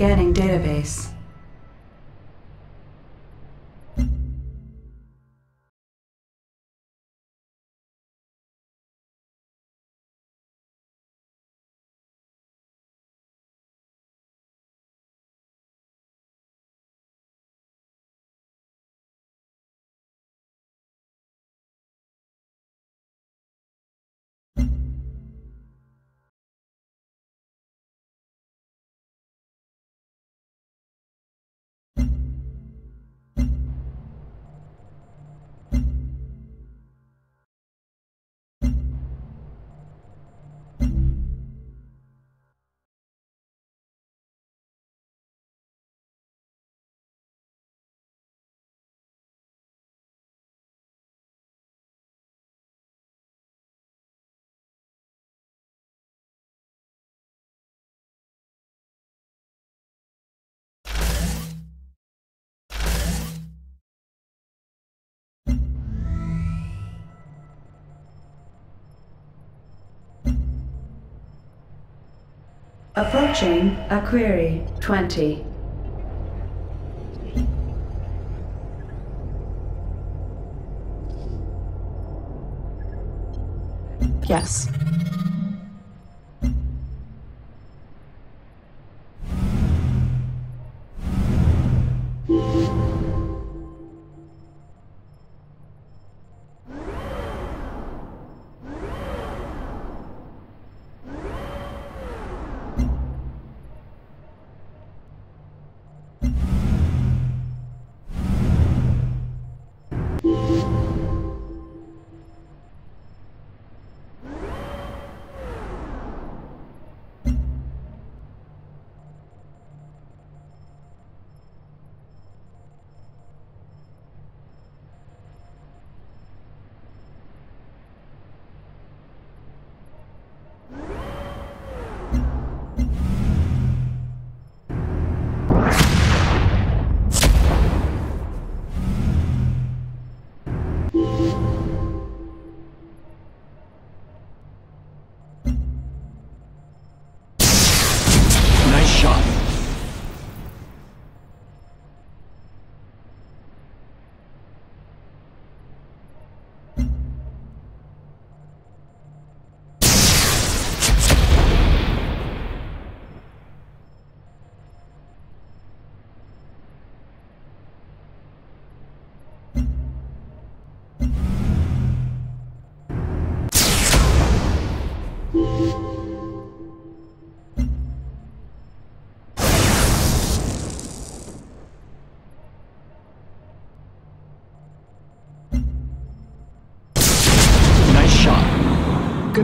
Scanning database. Approaching Aquarii 20. Yes.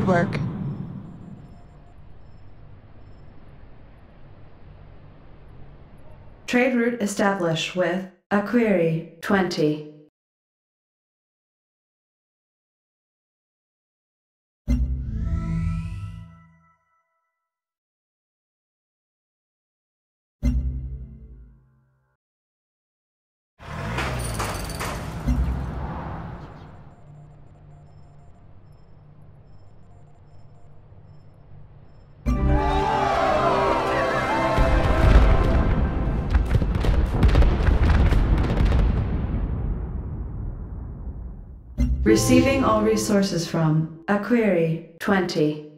Work. Trade route established with Aquarii 20. Receiving all resources from Aquarii 20.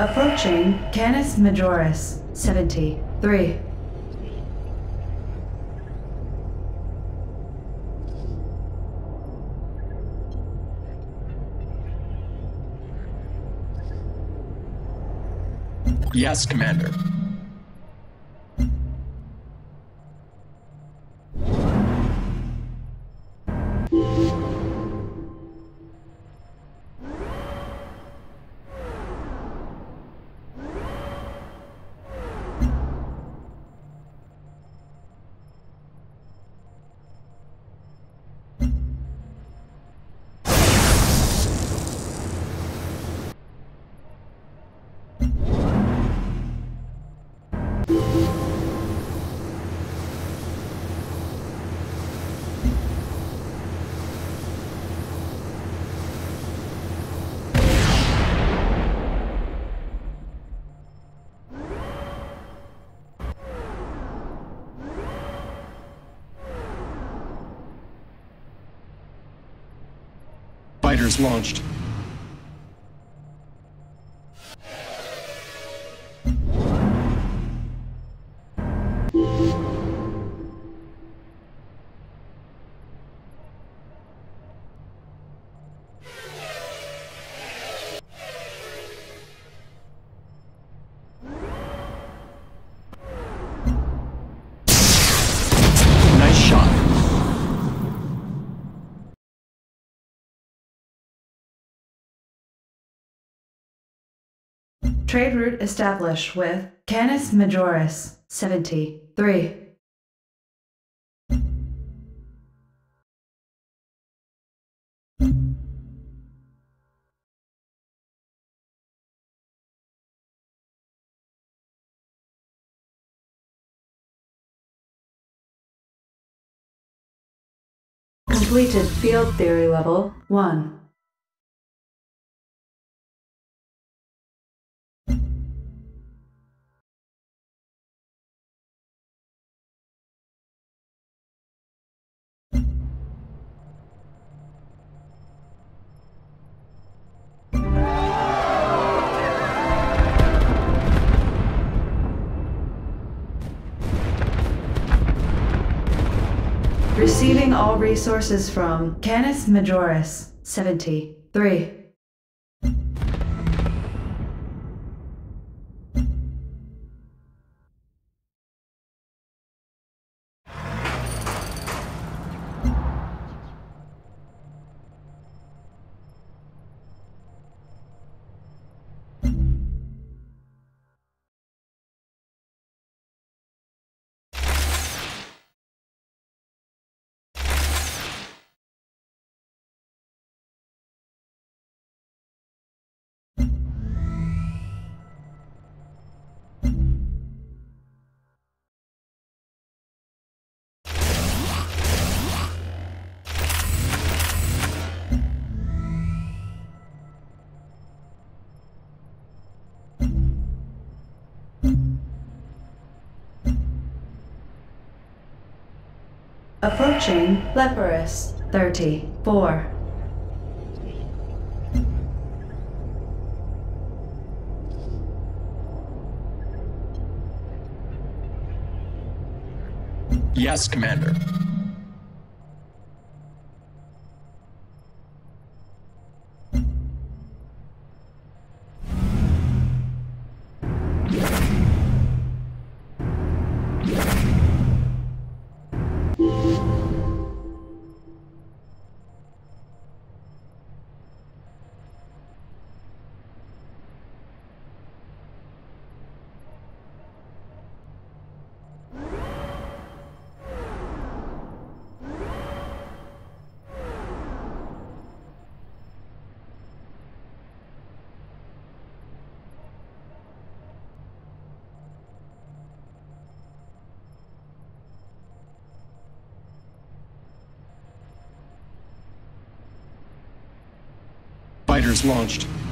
Approaching Canis Majoris 73. Yes, Commander. Fighters launched. Trade route established with Canis Majoris, 73. Completed field theory level 1. Receiving all resources from Canis Majoris, 73. Approaching Leporis, 34. Yes, Commander. Fighters launched.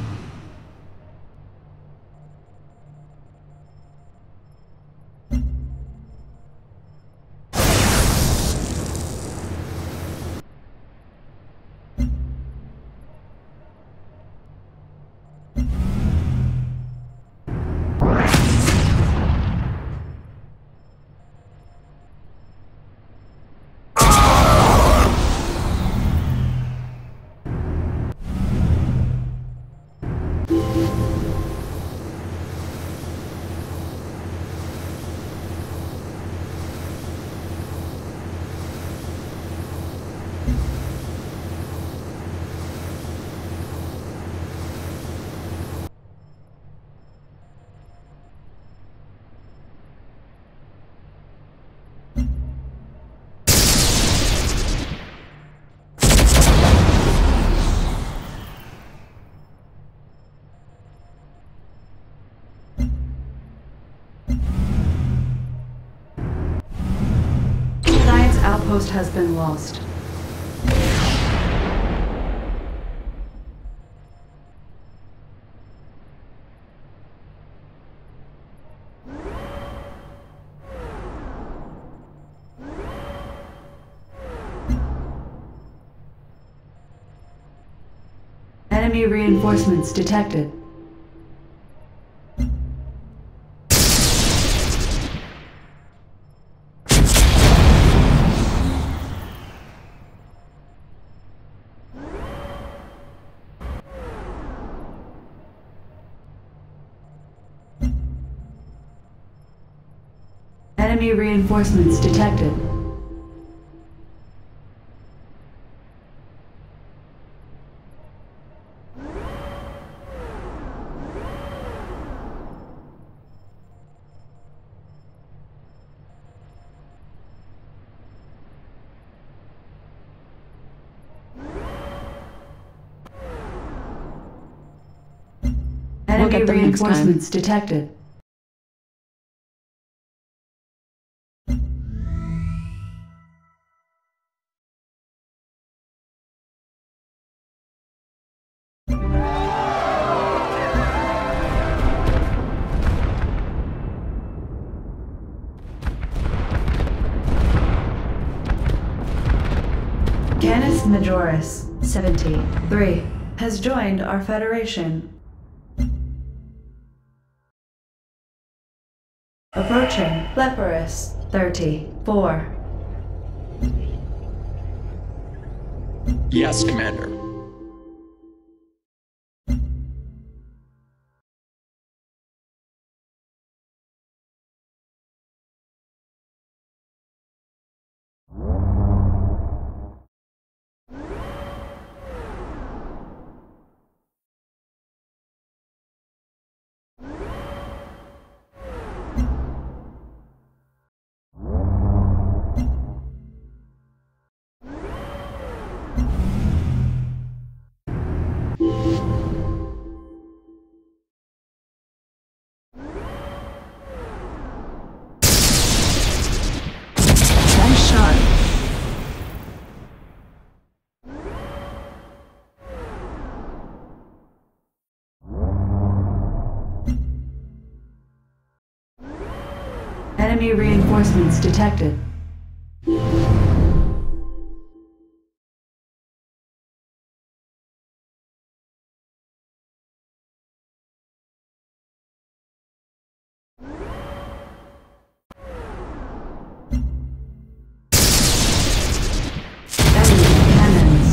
Outpost has been lost. Enemy reinforcements detected. Enemy reinforcements detected. Enemy get them next reinforcements detected. Majoris, 73, has joined our Federation. Approaching Leporis, 34. Yes, Commander. Enemy reinforcements detected.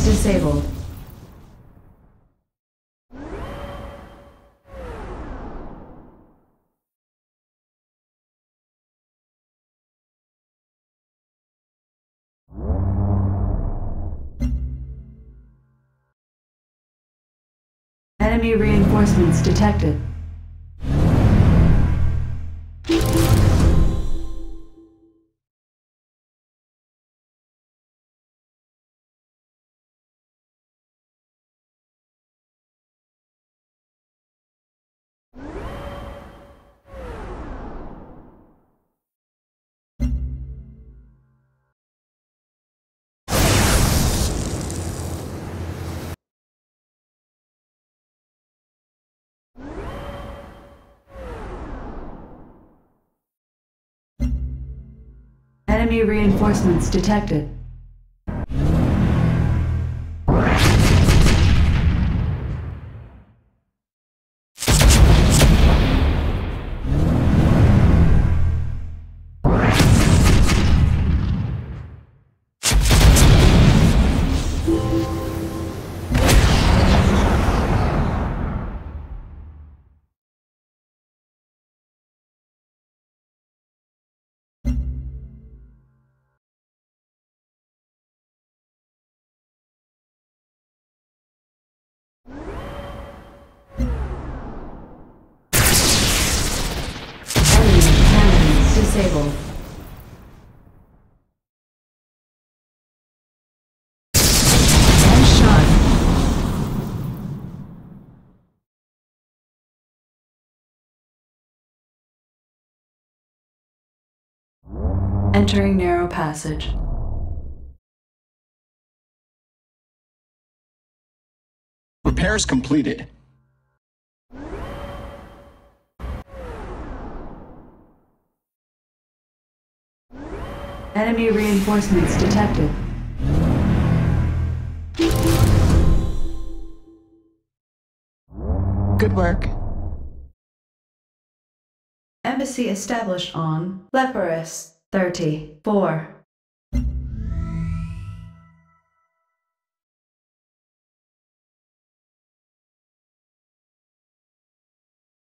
Disabled. Enemy reinforcements detected. Enemy reinforcements detected. Entering narrow passage. Repairs completed. Enemy reinforcements detected. Good work. Embassy established on Leporis 34.